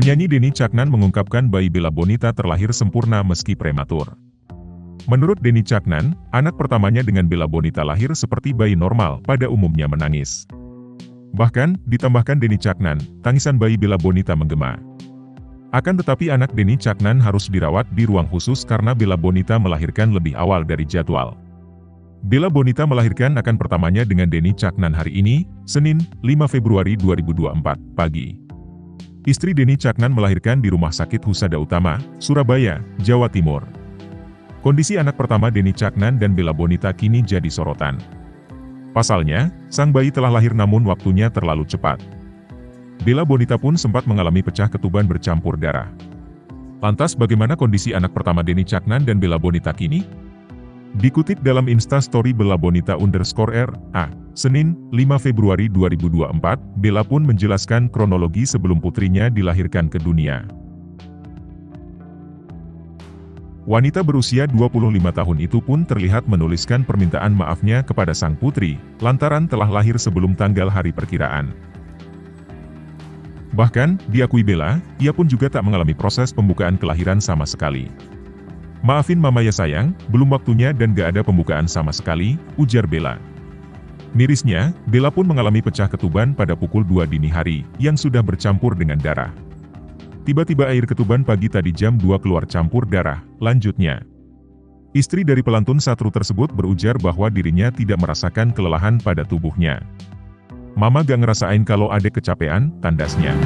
Penyanyi Denny Caknan mengungkapkan bayi Bella Bonita terlahir sempurna meski prematur. Menurut Denny Caknan, anak pertamanya dengan Bella Bonita lahir seperti bayi normal, pada umumnya menangis. Bahkan, ditambahkan Denny Caknan, tangisan bayi Bella Bonita menggema. Akan tetapi anak Denny Caknan harus dirawat di ruang khusus karena Bella Bonita melahirkan lebih awal dari jadwal. Bella Bonita melahirkan akan pertamanya dengan Denny Caknan hari ini, Senin, 5 Februari 2024, pagi. Istri Denny Caknan melahirkan di Rumah Sakit Husada Utama, Surabaya, Jawa Timur. Kondisi anak pertama Denny Caknan dan Bella Bonita kini jadi sorotan. Pasalnya, sang bayi telah lahir namun waktunya terlalu cepat. Bella Bonita pun sempat mengalami pecah ketuban bercampur darah. Lantas bagaimana kondisi anak pertama Denny Caknan dan Bella Bonita kini? Dikutip dalam Instastory Bella Bonita underscore R, A, Senin, 5 Februari 2024, Bella pun menjelaskan kronologi sebelum putrinya dilahirkan ke dunia. Wanita berusia 25 tahun itu pun terlihat menuliskan permintaan maafnya kepada sang putri, lantaran telah lahir sebelum tanggal hari perkiraan. Bahkan, diakui Bella, ia pun juga tak mengalami proses pembukaan kelahiran sama sekali. Maafin mama ya sayang, belum waktunya dan gak ada pembukaan sama sekali, ujar Bella. Mirisnya, Bella pun mengalami pecah ketuban pada pukul 2 dini hari, yang sudah bercampur dengan darah. Tiba-tiba air ketuban pagi tadi jam 2 keluar campur darah, lanjutnya. Istri dari pelantun satru tersebut berujar bahwa dirinya tidak merasakan kelelahan pada tubuhnya. Mama gak ngerasain kalau adek kecapean, tandasnya.